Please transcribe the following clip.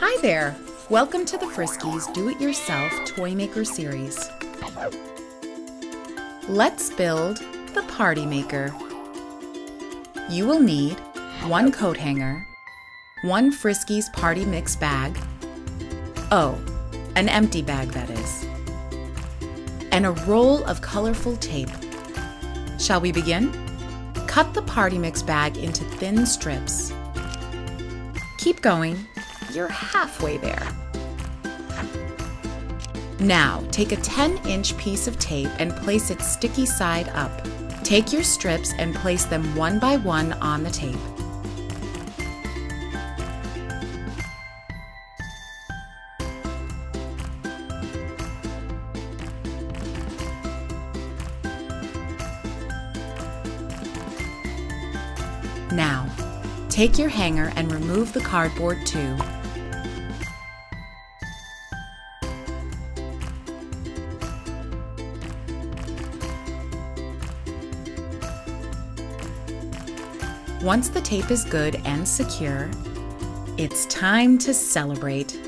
Hi there! Welcome to the Friskies Do It Yourself Toy Maker Series. Let's build the Party Maker. You will need one coat hanger, one Friskies Party Mix bag, oh, an empty bag that is, and a roll of colorful tape. Shall we begin? Cut the Party Mix bag into thin strips. Keep going, you're halfway there. Now, take a 10 inch piece of tape and place it sticky side up. Take your strips and place them one by one on the tape. Now, take your hanger and remove the cardboard too. Once the tape is good and secure, it's time to celebrate.